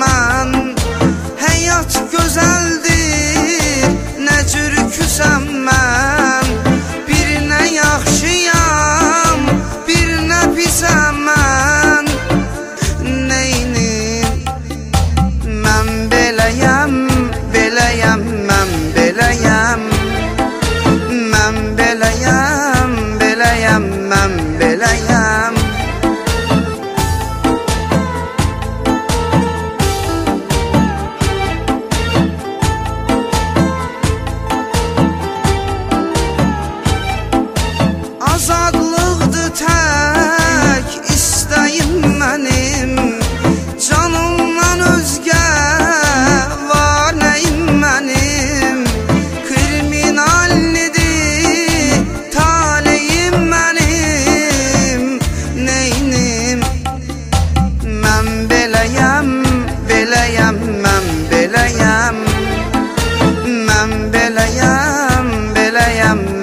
mən Həyat gözəldir, nə cür küsəm mən Birinə yaxşıyam, birinə pisəm mən Neynim, mən beləyəm, beləyəm, mən beləyəm Mən beləyəm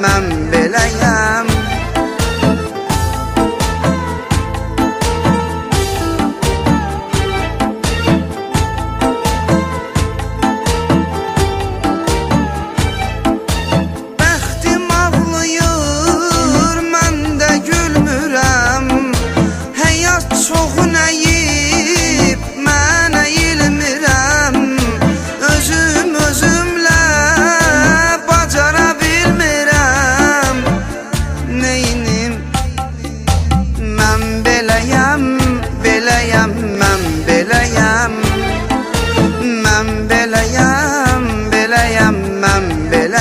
Mambe la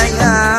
Yeah.